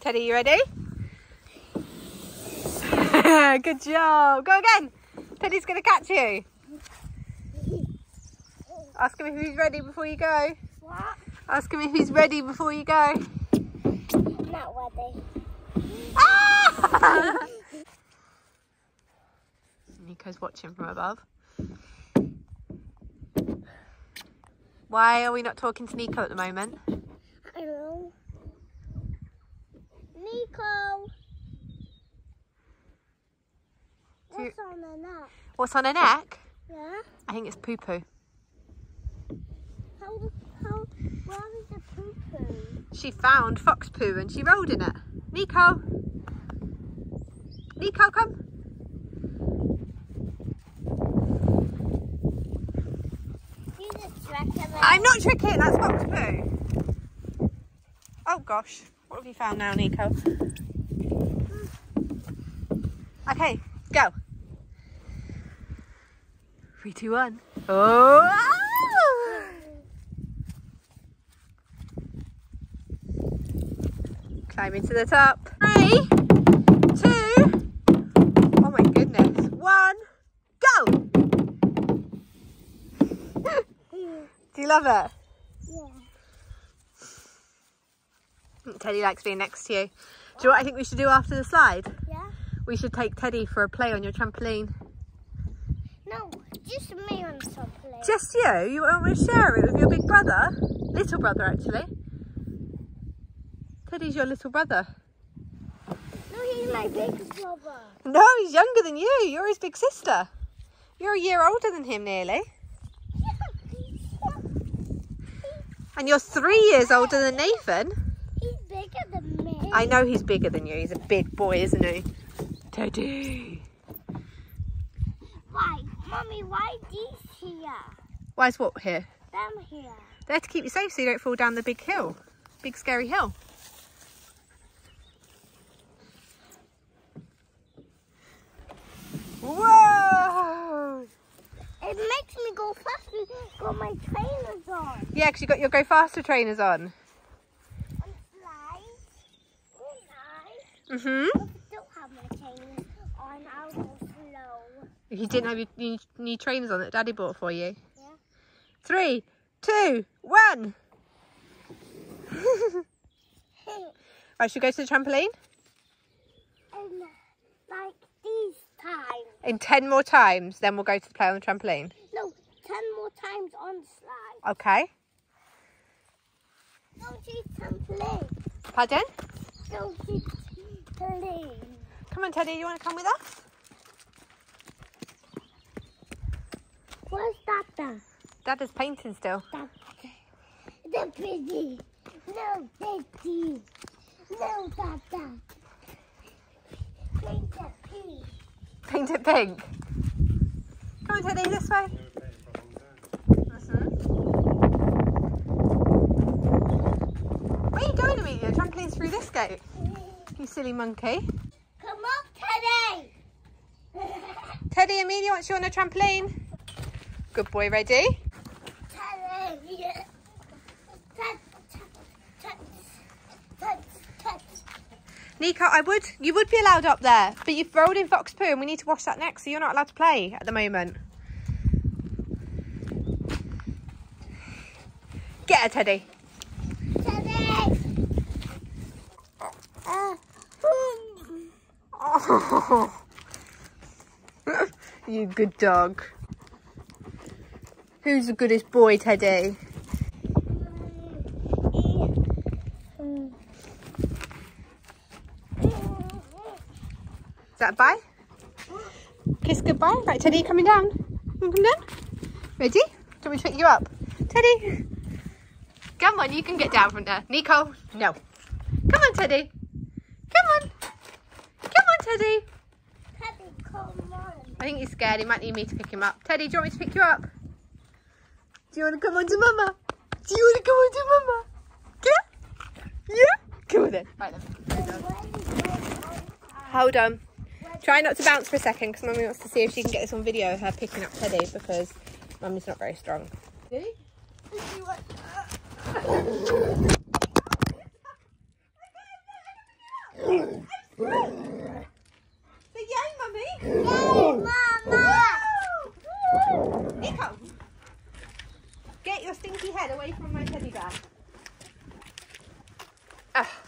Teddy, you ready? Good job. Go again. Teddy's going to catch you. Ask him if he's ready before you go. What? Ask him if he's ready before you go. I'm not ready. Ah! Niko's watching from above. Why are we not talking to Niko at the moment? I don't know. Niko. Do you- What's on the neck? What's on her neck? Yeah? I think it's poo poo. How, how, where is the poo poo? She found fox poo and she rolled in it. Niko! Niko, come! You just recommend. I'm not tricking, that's fox poo. Oh gosh, what have you found now, Niko? Okay, go. Three, two, one. Oh! Climbing to the top. Three, two, oh my goodness, one, go! Do you love it? Yeah. Teddy likes being next to you. Do you know what I think we should do after the slide? Yeah? We should take Teddy for a play on your trampoline. No, just me on something. Just you? You want to share it with your big brother? Little brother, actually. Teddy's your little brother. No, he's my big brother. No, he's younger than you. You're his big sister. You're a year older than him, nearly. And you're three years older than Nathan. He's bigger than me. I know he's bigger than you. He's a big boy, isn't he? Teddy. Why? Mommy, why these here? Why's what here? Them here. There to keep you safe so you don't fall down the big hill. Big scary hill. Whoa! It makes me go faster. Got my trainers on. Yeah, because you got your Go Faster trainers. On Oh, nice. hmm But I have my trainers on. I'll go slow. You didn't have your new, new trainers on that Daddy bought for you. Yeah. Three, two, one. Right, should we go to the trampoline? and like these times. In 10 more times, then we'll go to the play on the trampoline. No, ten more times on the slide. Okay. Go to trampoline. Pardon? Go to trampoline. Come on, Teddy, you want to come with us? Where's Tata? Dad is painting still. The pretty. No, pretty. No, Tata. Paint the pink. Paint it pink. Come on, Teddy, this way. Mhm. Where are you going, Amelia? Trampoline's through this gate. You silly monkey. Come on, Teddy. Teddy, Amelia wants you on a trampoline. Good boy, ready? Teddy. Niko, I would, you would be allowed up there, but you've rolled in fox poo and we need to wash that next, so you're not allowed to play at the moment. Get her, Teddy. Teddy. Uh, You good dog. Who's the goodest boy, Teddy? Is that bye? Kiss goodbye. Right, Teddy, coming down? You come down? Ready? Do we pick you up? Teddy. Come on, you can get down from there. Niko, no. Come on, Teddy. Come on. Come on, Teddy. Teddy, come on. I think he's scared. He might need me to pick him up. Teddy, do you want me to pick you up? Do you want to come on to Mama? Do you want to come on to Mama? Yeah? Yeah? Come on then. Right then. Hold on. Try not to bounce for a second because Mummy wants to see if she can get this on video of her picking up Teddy because Mummy's not very strong. Ready? Say yay, mummy. Yay, Mama! Here come. Get your stinky head away from my teddy bear. Ah.